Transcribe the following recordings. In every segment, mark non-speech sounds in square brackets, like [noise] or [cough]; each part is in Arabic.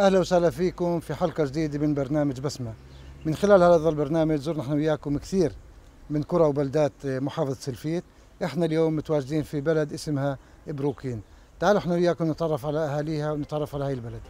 أهلا وسهلا فيكم في حلقة جديدة من برنامج بسمة. من خلال هذا البرنامج زرنا إحنا وياكم كثير من قرى وبلدات محافظة سلفيت. إحنا اليوم متواجدين في بلد اسمها بروكين تعالوا إحنا وياكم نتعرف على أهاليها ونتعرف على هاي البلد.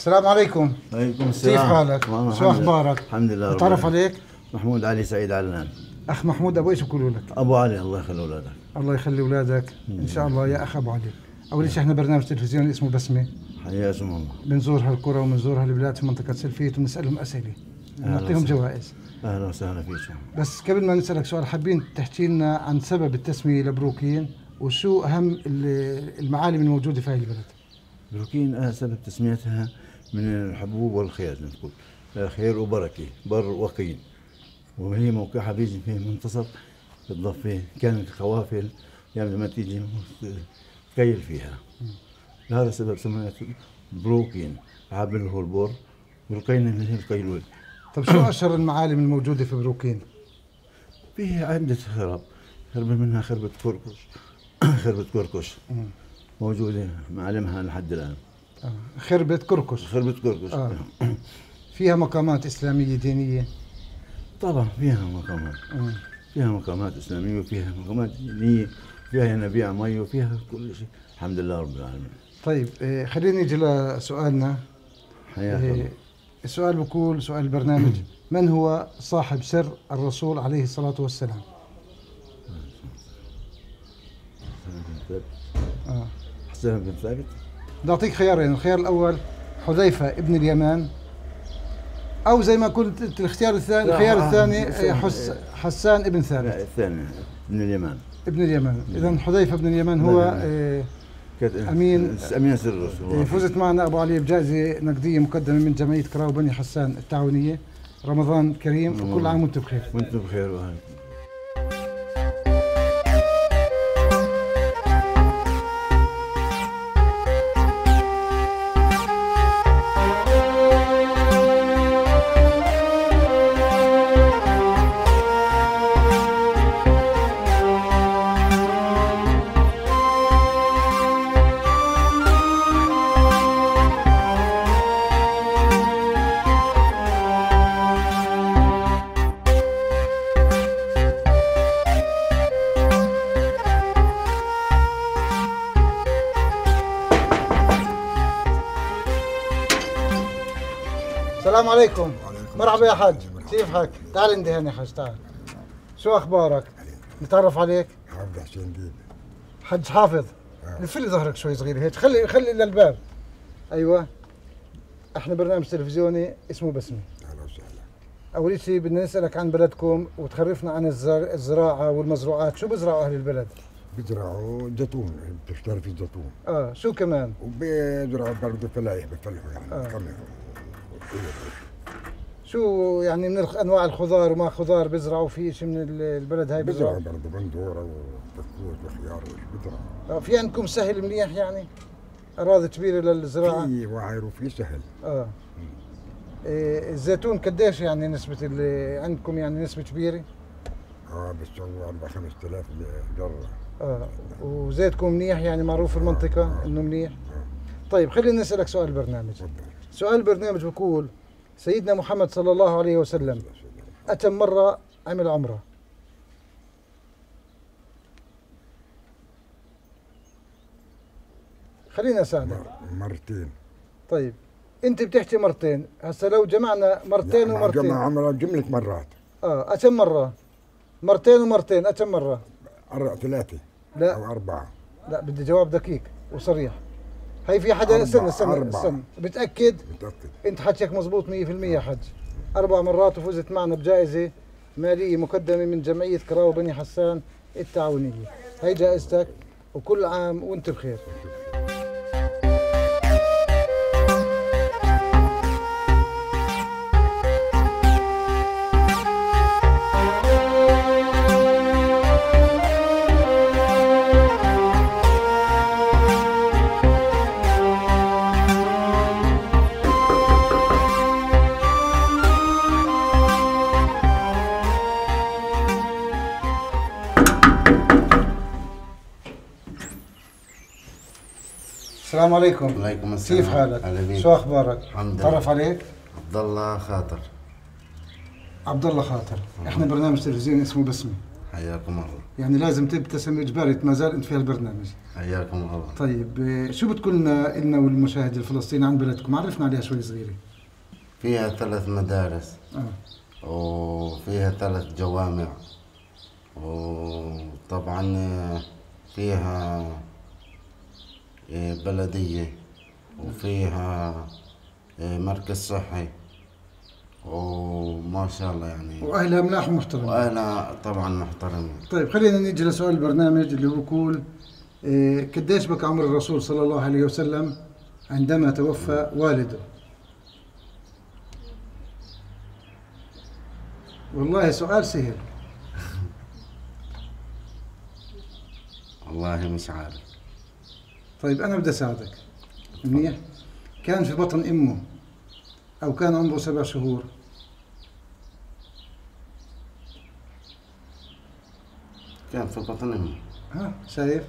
السلام عليكم. عليكم السلام. كيف حالك؟ شو. أخبارك؟ الحمد لله العالمين. عليك؟ محمود علي سعيد علان أخ محمود أبو إيش بقولوا لك؟ أبو علي الله يخلي أولادك. الله يخلي أولادك. إن شاء الله يا أخ أبو علي. أول شيء إحنا برنامج تلفزيوني اسمه بسمة. حياكم الله. بنزور هالقرى وبنزور هالبلاد في منطقة سلفيت ونسالهم أسئلة. ونعطيهم وسهلا. جوائز. أهلا وسهلا فيكم بس قبل ما نسألك سؤال حابين تحكي لنا عن سبب التسمية لبروكين؟ وشو أهم ال- المعالم الموجودة في هاي البلد؟ بروكين آه سبب تسميتها من الحبوب والخير آه، خير وبركة بر وقين. وهي موقعها بيجي فيه منتصف بالضفه كانت القوافل يعني لما تيجي تكيل فيها. لهذا السبب سميت بروكين عابل هو البر. والقين اللي هي القيلول طب شو أشهر المعالم الموجودة في بروكين؟ فيه عدة خرب. خربة منها خربة كركش [coughs] خربة كركش موجودة معلمها لحد الآن. خربة كركش خربة كركش آه. فيها مقامات إسلامية دينية؟ طبعا فيها مقامات. آه. فيها مقامات إسلامية وفيها مقامات دينية. فيها ينابيع مي وفيها كل شيء. الحمد لله رب العالمين. طيب آه، خلينا نيجي لسؤالنا. حياك آه، الله. السؤال بقول سؤال البرنامج [clears throat] من هو صاحب سر الرسول عليه الصلاة والسلام؟ آه. حسان بن ثابت؟ بدي أعطيك خيارين. الخيار الأول حذيفة ابن اليمان أو زي ما قلت الاختيار الثاني الخيار آه، الثاني آه، حس حسان ابن ثابت. الثاني من اليمن ابن اليمان. إذا حذيفة ابن اليمان هو. آه، أمين. أمين سر الرسول. فزت معنا أبو علي بجائزة نقدية مقدمة من جمعية كراو بني حسان التعاونية. رمضان كريم وكل. عام وأنتم بخير. وأنتم بخير وأهلا. السلام عليكم. مرحبا يا حاج. كيف حالك تعال عندي هنا يا حاج تعال. شو أخبارك؟ نتعرف عليك؟ حافظ حسين ديب حج حافظ لف لي ظهرك شوي صغير هيك. خلي خلي للباب أيوه. إحنا برنامج تلفزيوني اسمه بسمة. أهلا وسهلا. أول شيء بدنا نسألك عن بلدكم وتخرفنا عن الزر- الزراعة والمزروعات. شو بزرعوا أهل البلد؟ بيزرعوا زيتون. بتشتغل في الزيتون؟ آه شو كمان؟ وبيزرعوا برضه فلايح بفلحوا يعني. آه. شو يعني من أنواع الخضار وما خضار بزرعوا في شيء من ال- البلد هاي بيزرعوا بزرعوا برضه بندورة وبسكوت وخيار بيزرعوا آه في عندكم سهل منيح يعني؟ أراضي كبيرة للزراعة؟ في وعر وفي سهل. آه. إيه الزيتون قديش يعني نسبة اللي عندكم يعني نسبة كبيرة؟ آه بتسووا 4 5000 ذره آه. وزيتكم منيح يعني معروف في المنطقة إنه منيح؟ طيب خلينا نسألك سؤال البرنامج تفضل. سؤال البرنامج بقول سيدنا محمد صلى الله عليه وسلم أتم مرة عمل عمرة خلينا أساعدك مر- مرتين. طيب أنت بتحكي مرتين هسا لو جمعنا مرتين لا، ومرتين. جمع عمرة جملة مرات. آه أتم مرة؟ مرتين ومرتين أتم مرة؟ أربع ثلاثة لا. أو أربعة. لا بدي جواب دقيق وصريح. هي في حدا استنى استنى. استنى. بتأكد؟ متاكد أنت حكيك مزبوط 100% يا حج أربع مرات وفزت معنا بجائزة مالية مقدمة من جمعية كراوة بني حسان التعاونية. هي جائزتك وكل عام وانت بخير. السلام عليكم. عليكم السلام. كيف حالك؟ شو أخبارك؟ الحمد لله. تعرف عليك؟ عبد الله خاطر. عبد الله خاطر. إحنا برنامج تلفزيوني اسمه بسمة. حياكم الله. يعني لازم تبتسم إجباري ما زال أنت في هالبرنامج. حياكم الله. طيب آه، شو بتقول لنا لنا والمشاهد الفلسطيني عن بلدكم؟ عرفنا عليها شوي صغيرة. فيها ثلاث مدارس. آه. وفيها ثلاث جوامع. وطبعا آه، فيها آه، بلدية وفيها آه، مركز صحي. وما شاء الله يعني. وأهلها ملاح ومحترم وأهلها طبعا محترمين طيب خلينا نيجي لسؤال البرنامج اللي هو بيقول آه، قديش بقى عمر الرسول صلى الله عليه وسلم عندما توفى والده؟ والله سؤال سهل. [laughs] والله مش عارف. طيب أنا بدي أساعدك. منيح؟ كان في بطن أمه أو كان عمره سبع شهور. كان في بطن أمه. ها شايف.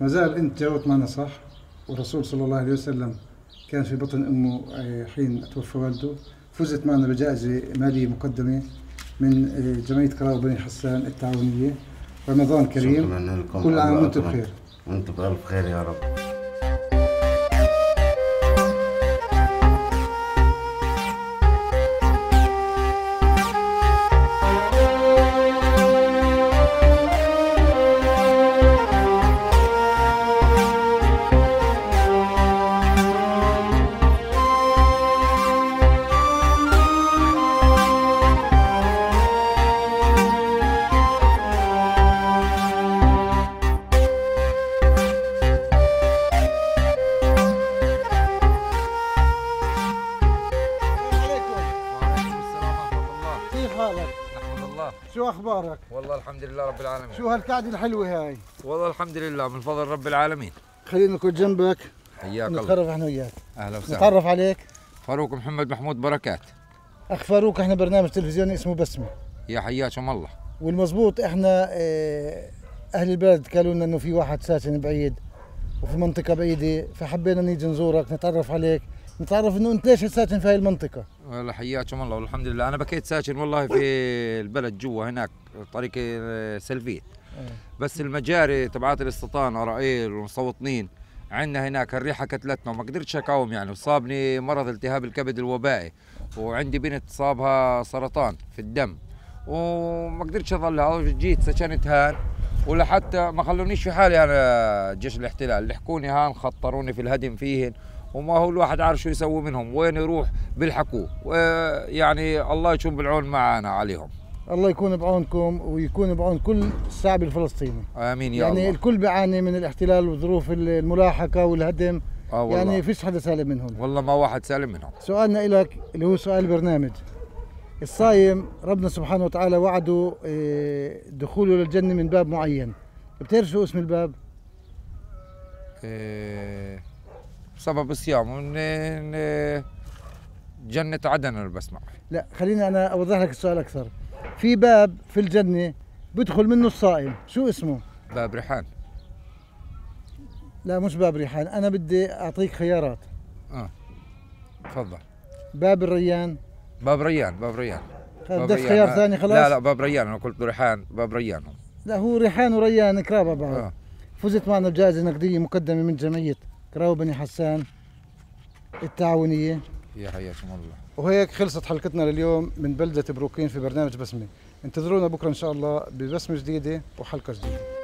ما زال أنت جاوبت معنا صح؟ والرسول صلى الله عليه وسلم كان في بطن أمه آه، حين توفى والده. فزت معنا بجائزة مالية مقدمة من آه، جمعية كراوي بني حسان التعاونية. رمضان كريم. كل عام وأنتم. بخير. وأنتم بألف خير يا رب. الحمد لله رب العالمين. شو هالقعدة الحلوة هاي؟ والله الحمد لله من فضل رب العالمين. خلينا نكون جنبك. حياك الله. نتعرف إحنا وياك. أهلا وسهلا. نتعرف عليك. فاروق محمد محمود بركات. أخ فاروق إحنا برنامج تلفزيوني اسمه بسمة. يا حياكم الله. والمزبوط إحنا آه، أهل البلد قالوا لنا إنه في واحد ساكن بعيد وفي منطقة بعيدة فحبينا نيجي نزورك نتعرف عليك. نتعرف إنه أنت ليش ساكن في هاي المنطقة؟ والله حياكم الله والحمد لله. أنا بكيت ساكن والله في البلد جوا هناك طريق آه، سلفيت بس المجاري تبعات الاستيطان آرائيل والمصوطنين عندنا هناك الريحة كتلتنا وما قدرتش أقاوم يعني وصابني مرض التهاب الكبد الوبائي وعندي بنت صابها سرطان في الدم وما قدرتش أظلها. جيت سكنت هان ولحتى ما خلونيش في حالي أنا جيش الاحتلال. لحقوني هان خطروني في الهدم فيهن وما هو الواحد عارف شو يسوي منهم وين يروح بيلحقوه ويعني الله يكون بالعون معنا عليهم. الله يكون بعونكم ويكون بعون كل الشعب الفلسطيني. آمين يا يعني الله. الكل بيعاني من الاحتلال وظروف الملاحقة والهدم. آه والله. يعني فيش حدا سالم منهم. والله ما واحد سالم منهم. سؤالنا لك اللي هو سؤال البرنامج الصايم ربنا سبحانه وتعالى وعده آه، دخوله للجنة من باب معين. بتعرف شو اسم الباب؟ إيه، سبب الصيام. من جنة عدن أنا بسمع لا خليني أنا أوضح لك السؤال أكثر. في باب في الجنة بدخل منه الصائم. شو اسمه؟ باب ريحان. لا مش باب ريحان. أنا بدي أعطيك خيارات. تفضل. باب الريان. باب ريان باب ريان. باب بدك ريان. خيار آه، ثاني خلاص؟ لا لا باب ريان. أنا قلت ريحان باب ريان. لا هو ريحان وريان قرابة بعض. آه. فزت معنا بجائزة نقدية مقدمة من جمعية كراوي بني حسان التعاونية. يا حياكم الله. وهيك خلصت حلقتنا لليوم من بلدة بروكين في برنامج بسمة. انتظرونا بكرة إن شاء الله ببسمة جديدة وحلقة جديدة.